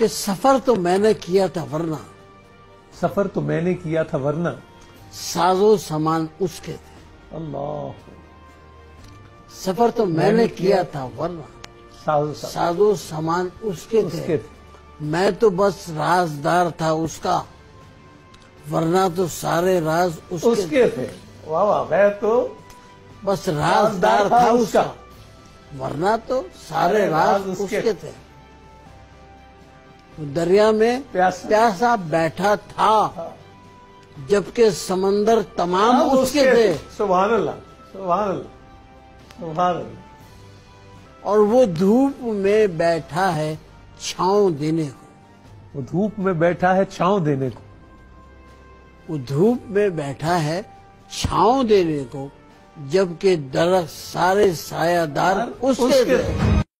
कि सफ़र तो मैंने किया था वरना। सफ़र तो मैंने किया था वरना। साजो सामान उसके थे। अल्लाह। सफ़र तो मैंने किया। था वरना। साजो सामान। उसके उसके थे। मैं तो बस राजदार था उसका वरना तो सारे राज उसके, उसके थे। वाह वाह मैं तो बस राजदार था उसका। वरना तो सारे राज उसके थे। दरिया में प्यासा। प्यासा बैठा था जबकि समंदर तमाम हाँ, उसके थे। अल्लाह अल्लाह अल्लाह और वो धूप में बैठा है छाव देने को। वो धूप में बैठा है छांव देने को। वो धूप में बैठा है छाव देने को जबकि दरख्त सारे सायादार उसके उसके थे।